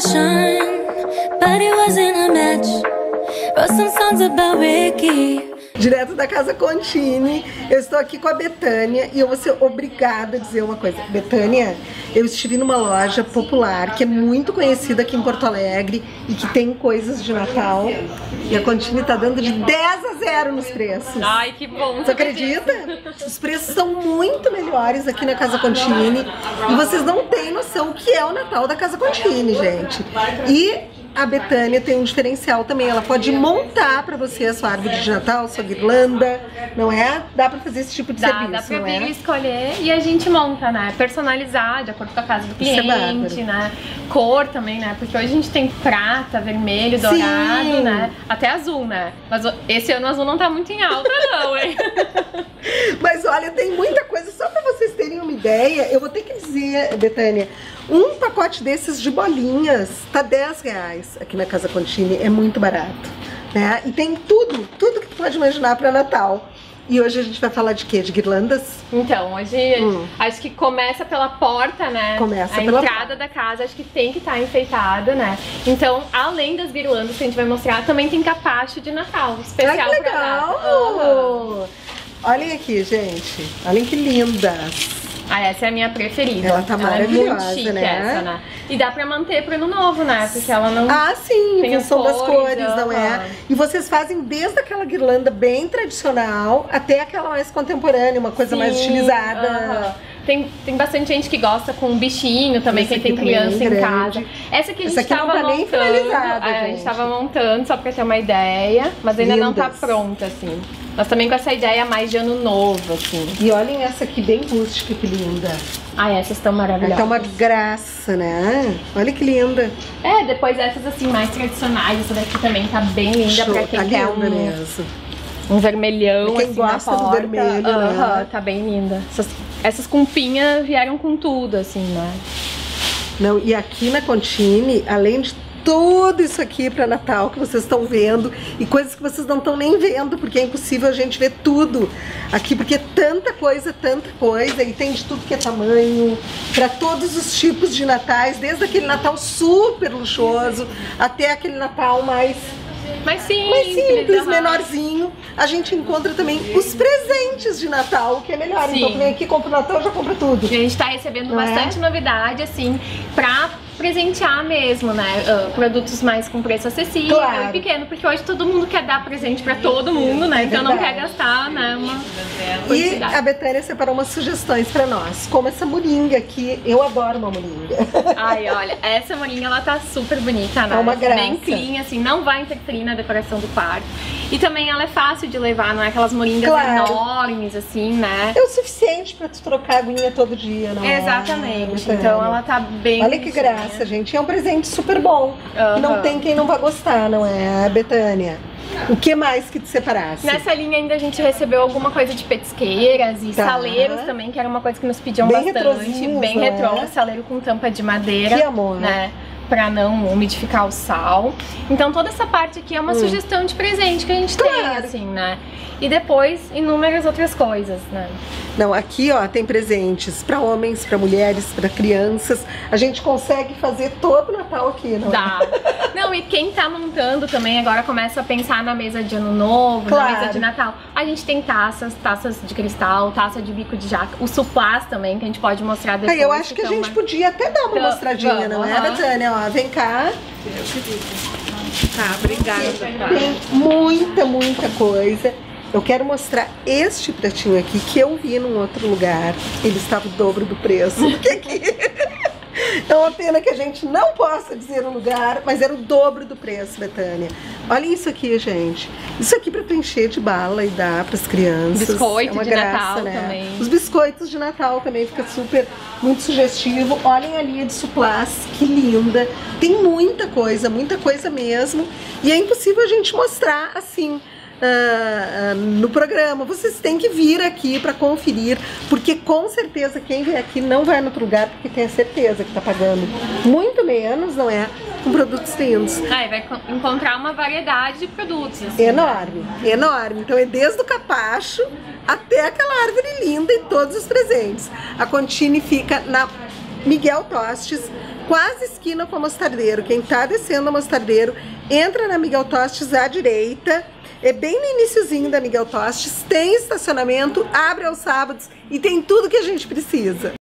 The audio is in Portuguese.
shine, but it wasn't a match. Wrote some songs about Ricky. Direto da Casa Contini, eu estou aqui com a Betânia e eu vou ser obrigada a dizer uma coisa. Betânia, eu estive numa loja popular que é muito conhecida aqui em Porto Alegre e que tem coisas de Natal e a Contini tá dando de 10 a 0 nos preços. Ai, que bom. Você acredita? Os preços são muito melhores aqui na Casa Contini e vocês não têm noção o que é o Natal da Casa Contini, gente. E a Betânia tem um diferencial também. Ela pode montar para você a sua árvore de Natal, sua guirlanda, não é? Dá para fazer esse tipo de Dá, serviço, dá pra não é? escolher e a gente monta, né? Personalizar de acordo com a casa do é cliente, bárbaro. né? Cor também, né? Porque hoje a gente tem prata, vermelho, Sim. dourado, né? Até azul, né? Mas esse ano o azul não tá muito em alta, não, hein? Mas olha, tem muita coisa, só para vocês terem uma ideia, eu vou ter que dizer, Betânia, um pacote desses de bolinhas tá 10 reais aqui na Casa Contini, é muito barato, né? E tem tudo, tudo que tu pode imaginar para Natal. E hoje a gente vai falar de quê? De guirlandas? Então, hoje Hum. acho que começa pela porta, né? Começa a pela entrada da casa, acho que tem que estar enfeitada, né? Então, além das guirlandas que a gente vai mostrar, também tem capacho de Natal, especial Ai, que pra legal! data. Aham. Olhem aqui, gente. Olhem que lindas. Ah, essa é a minha preferida. Ela tá é maravilhosa, chique né? essa, né? E dá pra manter pro ano novo, né? Porque ela não... Ah, sim, em Tem as função das cores, cores, não é? E vocês fazem desde aquela guirlanda bem tradicional até aquela mais contemporânea, uma coisa mais Sim, estilizada. aham. Tem, tem bastante gente que gosta com um bichinho também, Essa quem tem também é criança em grande. casa. Essa aqui a gente Essa aqui não tava tá nem montando. finalizada, é, a gente. gente tava montando só pra ter uma ideia, mas ainda não tá Lindas. pronta, assim. Mas também com essa ideia mais de ano novo, assim. E olhem essa aqui bem rústica, que linda. Ai, essas estão maravilhosas. tá uma graça, né? Olha que linda. É, depois essas assim mais tradicionais, essa daqui também tá bem linda Show, pra quem tá quer um, mesmo. um vermelhão Pra quem assim na gosta do porta. vermelho, né? Aham, tá bem linda. Essas, essas com pinha vieram com tudo, assim, né? Não, e aqui na Contini, além de tudo isso aqui para Natal que vocês estão vendo e coisas que vocês não estão nem vendo, porque é impossível a gente ver tudo aqui, porque é tanta coisa, tanta coisa, e tem de tudo que é tamanho, para todos os tipos de natais, desde aquele Natal super luxuoso até aquele Natal mais Mas sim, mais simples, menorzinho. A gente encontra também os presentes de Natal, o que é melhor. Sim. Então vem aqui, compra o Natal, já compra tudo. E a gente tá recebendo Não é? bastante novidade, assim, pra presentear mesmo, né? Ah, produtos mais com preço acessível Claro. e pequeno, porque hoje todo mundo quer dar presente pra todo mundo, né? Então não quer gastar, né? Uma E a Betânia separou umas sugestões pra nós, como essa moringa aqui. Eu adoro uma moringa. Ai, olha, essa morinha ela tá super bonita, né? É uma graça. Bem clean, assim, não vai interferir na decoração do quarto. E também ela é fácil de levar, não é aquelas moringas Claro. enormes, assim, né? É o suficiente pra tu trocar a aguinha todo dia, não é? Exatamente. Então ela tá bem. Olha que graça, gente. É um presente super bom. Aham. Não tem quem não vá gostar, não é, Betânia? O que mais que te separasse? Nessa linha ainda a gente recebeu alguma coisa de petisqueiras e Tá. saleiros também, que era uma coisa que nos pediam Bem bastante. Bem é? retrô, saleiro com tampa de madeira. Que amor. Né? Pra não umidificar o sal. Então toda essa parte aqui é uma sugestão de presente que a gente tem, Hum. Claro. assim, né? E depois inúmeras outras coisas, né? Não, aqui ó, tem presentes pra homens, pra mulheres, pra crianças. A gente consegue fazer todo o Natal aqui, não é? Dá. Não, e quem tá montando também agora começa a pensar na mesa de ano novo, Claro. na mesa de Natal. A gente tem taças, taças de cristal, taça de bico de jaca, o suplás também, que a gente pode mostrar depois. Aí eu acho que a então, gente mas- podia até dar uma Então, mostradinha, vamos, não é. Betânia? Ó, vem cá. Tá, obrigada. Tem muita, muita coisa. Eu quero mostrar este pratinho aqui que eu vi num outro lugar. Ele estava o dobro do preço. Porque aqui. É uma pena que a gente não possa dizer o lugar, mas era o dobro do preço, Betânia. Olha isso aqui, gente. Isso aqui para tu encher de bala e dar para as crianças. Biscoito é de graça, Natal né? também. Os biscoitos de Natal também fica super, muito sugestivo. Olhem a linha de suplás, que linda. Tem muita coisa, muita coisa mesmo. E é impossível a gente mostrar assim. Ah, no programa, vocês têm que vir aqui para conferir, porque com certeza quem vem aqui não vai em outro lugar, porque tem a certeza que tá pagando muito menos, não é? Com produtos lindos. Ah, vai co- encontrar uma variedade de produtos. assim. Enorme, enorme. Então é desde o capacho até aquela árvore linda e todos os presentes. A Contini fica na Miguel Tostes, quase esquina com a Mostardeiro. Quem tá descendo a Mostardeiro, entra na Miguel Tostes à direita. É bem no iniciozinho da Miguel Tostes, tem estacionamento, abre aos sábados e tem tudo que a gente precisa.